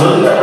Monday.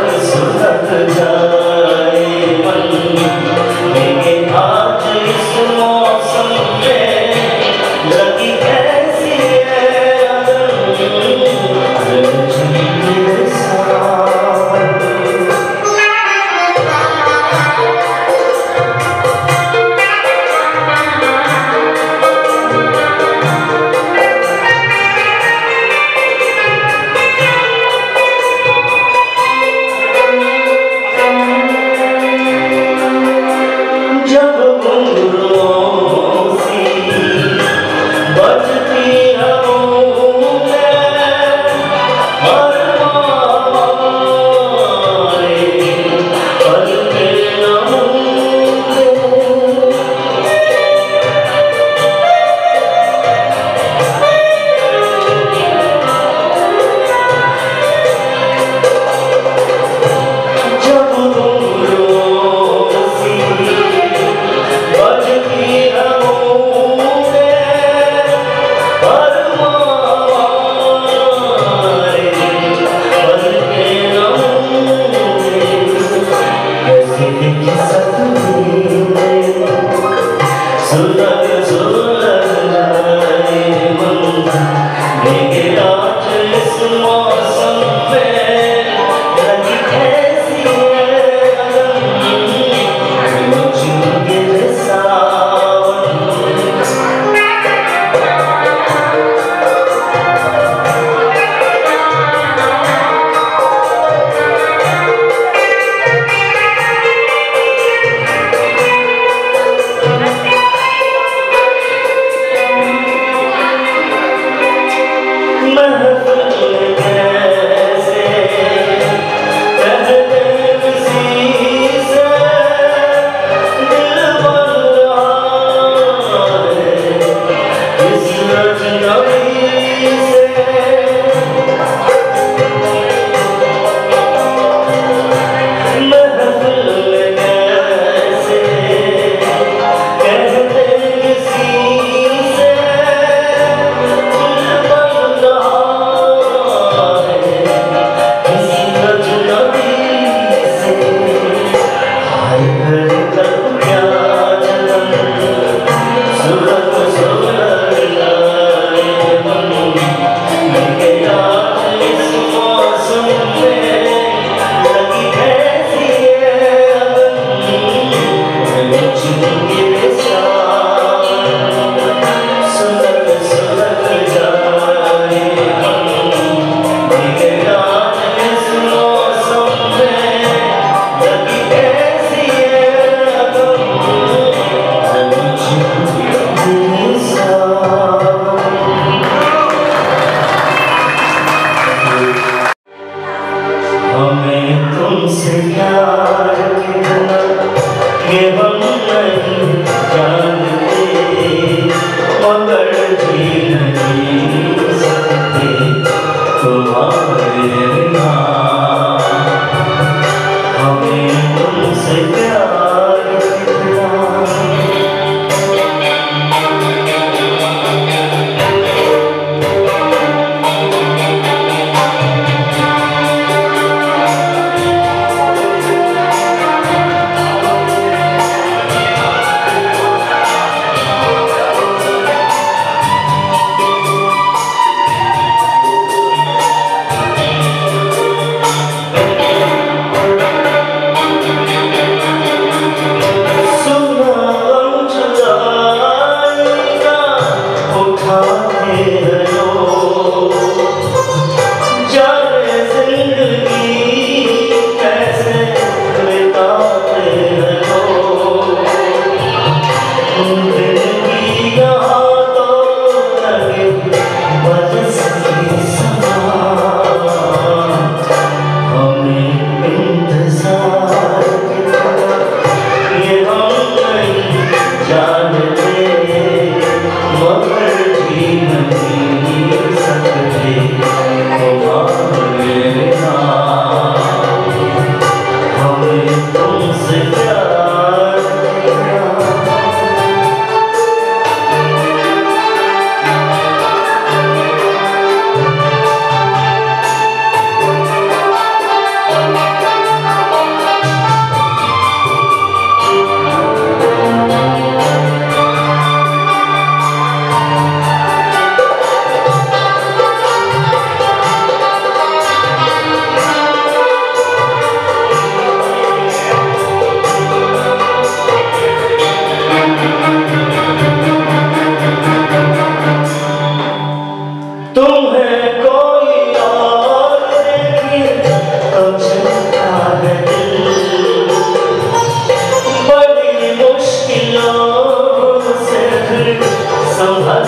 so much.